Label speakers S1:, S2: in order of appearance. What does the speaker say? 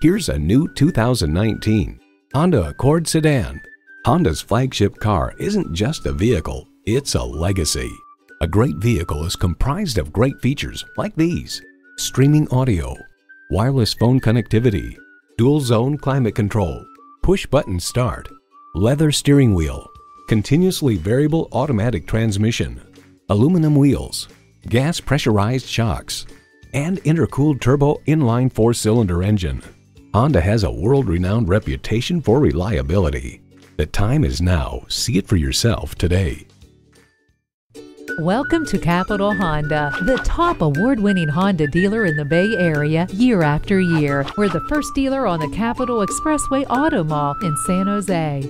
S1: Here's a new 2019 Honda Accord sedan. Honda's flagship car isn't just a vehicle, it's a legacy. A great vehicle is comprised of great features like these. Streaming audio, wireless phone connectivity, dual zone climate control, push button start, leather steering wheel, continuously variable automatic transmission, aluminum wheels, gas pressurized shocks, and intercooled turbo inline four-cylinder engine. Honda has a world-renowned reputation for reliability. The time is now. See it for yourself today.
S2: Welcome to Capitol Honda, the top award winning Honda dealer in the Bay Area year after year. We're the first dealer on the Capitol Expressway Auto Mall in San Jose.